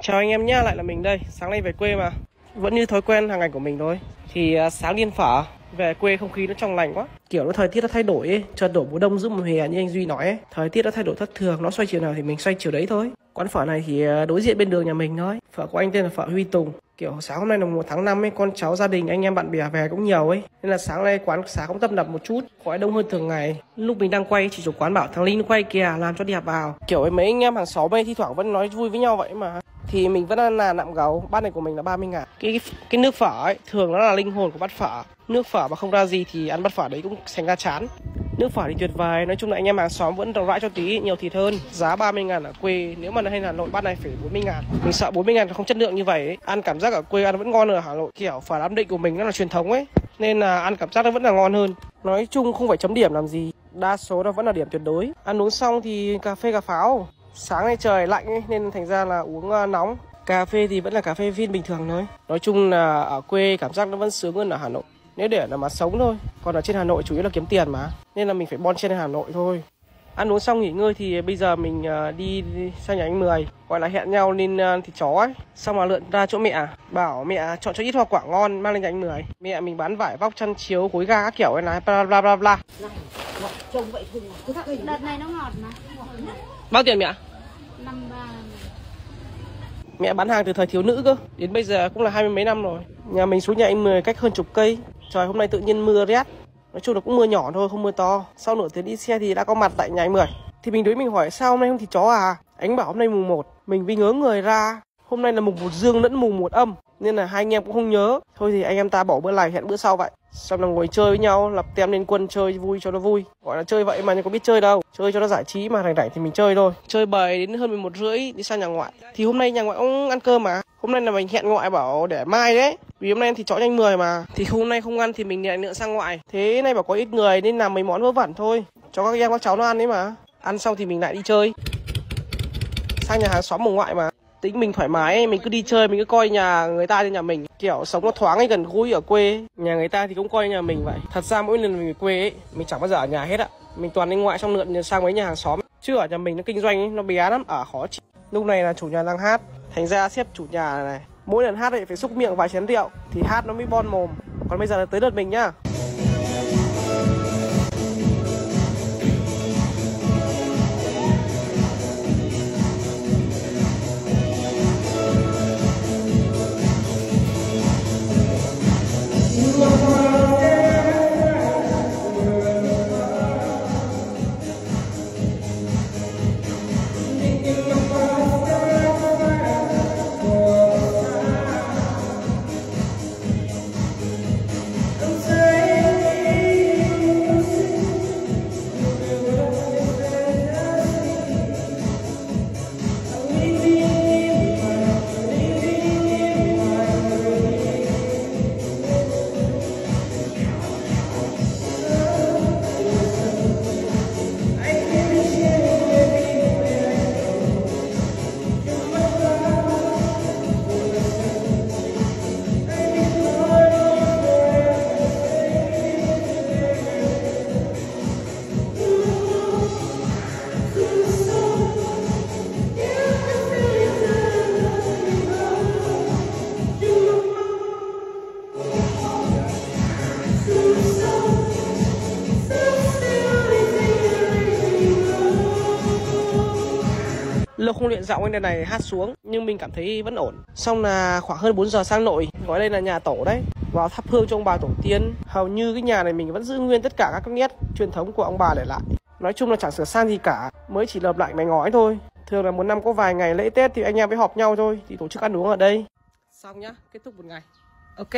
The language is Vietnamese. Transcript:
Chào anh em nhá, lại là mình đây. Sáng nay về quê mà. Vẫn như thói quen hàng ngày của mình thôi. Thì à, sáng điên phở, về quê không khí nó trong lành quá. Kiểu nó thời tiết nó thay đổi ấy, chợt đổ mùa đông giữa mùa hè như anh Duy nói ấy. Thời tiết nó thay đổi thất thường, nó xoay chiều nào thì mình xoay chiều đấy thôi. Quán phở này thì à, đối diện bên đường nhà mình thôi. Phở của anh tên là phở Huy Tùng. Kiểu sáng hôm nay là 1 tháng 5 ấy, con cháu gia đình anh em bạn bè về cũng nhiều ấy. Nên là sáng nay quán sáng cũng tấp nập một chút, khói đông hơn thường ngày. Lúc mình đang quay chỉ chủ quán bảo thằng Linh quay kìa, làm cho đẹp vào. Kiểu ấy mấy anh em hàng xóm ấy thi thoảng vẫn nói vui với nhau vậy mà thì mình vẫn là nạm gấu. Bát này của mình là 30 ngàn. Cái cái nước phở ấy, thường nó là linh hồn của bát phở. Nước phở mà không ra gì thì ăn bát phở đấy cũng thành ra chán. Nước phở thì tuyệt vời. Nói chung là anh em hàng xóm vẫn rộng rãi cho tí, nhiều thịt hơn. Giá 30 ngàn ở quê. Nếu mà hay là Hà Nội, bát này phải 40 ngàn. Mình sợ 40 ngàn không chất lượng như vậy ấy. ăn cảm giác ở quê ăn vẫn ngon ở Hà Nội. Kiểu phở Nam Định của mình nó là truyền thống ấy. Nên là ăn cảm giác nó vẫn là ngon hơn. Nói chung không phải chấm điểm làm gì. Đa số nó vẫn là điểm tuyệt đối. Ăn uống xong thì cà phê cà pháo sáng nay trời lạnh ấy, nên thành ra là uống uh, nóng. Cà phê thì vẫn là cà phê phin bình thường thôi. Nói chung là ở quê cảm giác nó vẫn sướng hơn ở hà nội. Nếu để là mà sống thôi còn ở trên hà nội chủ yếu là kiếm tiền mà. Nên là mình phải bon trên hà nội thôi. Ăn uống xong nghỉ ngơi thì bây giờ mình uh, đi, sang nhà anh mười. Gọi là hẹn nhau lên uh, thịt chó ấy. Xong mà lượn ra chỗ mẹ bảo mẹ chọn cho ít hoa quả ngon mang lên nhà anh mười. Mẹ mình bán vải vóc chăn chiếu gối ga các kiểu ấy này bla bla bla bla trông vậy thôi Đợt này nó ngọt mà. Bao tiền mẹ năm ba. Mẹ bán hàng từ thời thiếu nữ cơ. Đến bây giờ cũng là hai mươi mấy năm rồi. Nhà mình xuống nhà anh Mười cách hơn chục cây. Trời hôm nay tự nhiên mưa rét. Nói chung là cũng mưa nhỏ thôi không mưa to. Sau nửa tiếng đi xe thì đã có mặt tại nhà anh Mười. Thì mình đối mình hỏi sao hôm nay không thịt chó à? Anh bảo hôm nay mùng 1 Mình vì ngớ người ra Hôm nay là mùng một dương lẫn mùng một âm, Nên là hai anh em cũng không nhớ. Thôi thì anh em ta bỏ bữa này hẹn bữa sau vậy. Xong là ngồi chơi với nhau Lập tem lên quân chơi vui cho nó vui. Gọi là chơi vậy mà nhưng có biết chơi đâu. Chơi cho nó giải trí mà, rảnh rảnh thì mình chơi thôi. Chơi bời đến hơn 11 rưỡi, đi sang nhà ngoại. Thì hôm nay nhà ngoại cũng ăn cơm mà. Hôm nay là mình hẹn ngoại bảo để mai đấy. Vì hôm nay thì chó nhanh 10 mà. Thì hôm nay không ăn thì mình lại nữa sang ngoại. Thế nay bảo có ít người nên làm mấy món vớ vẩn thôi. Cho các em, các cháu nó ăn đấy mà. Ăn xong thì mình lại đi chơi. Sang nhà hàng xóm ở ngoại mà tính mình thoải mái mình cứ đi chơi mình cứ coi nhà người ta như nhà mình. Kiểu sống nó thoáng ấy gần gũi ở quê nhà người ta thì cũng coi nhà mình vậy. Thật ra mỗi lần mình về quê ấy mình chẳng bao giờ ở nhà hết ạ. Mình toàn đi ngoại trong lượn sang mấy nhà hàng xóm chứ ở nhà mình nó kinh doanh ấy, nó bé lắm ở khó chịu. Lúc này là chủ nhà đang hát. Thành ra xếp chủ nhà này mỗi lần hát lại phải xúc miệng vài chén rượu thì hát nó mới bon mồm. Còn bây giờ là tới lượt mình nhá. Lâu không luyện giọng anh này này hát xuống, nhưng mình cảm thấy vẫn ổn. Xong là khoảng hơn 4 giờ sang nội, gọi đây là nhà tổ đấy. Vào thắp hương cho ông bà tổ tiên. Hầu như cái nhà này mình vẫn giữ nguyên tất cả các nét truyền thống của ông bà để lại. Nói chung là chẳng sửa sang gì cả, mới chỉ lợp lại mái ngói thôi. Thường là một năm có vài ngày lễ tết thì anh em mới họp nhau thôi, thì tổ chức ăn uống ở đây. Xong nhá, kết thúc một ngày. Ok.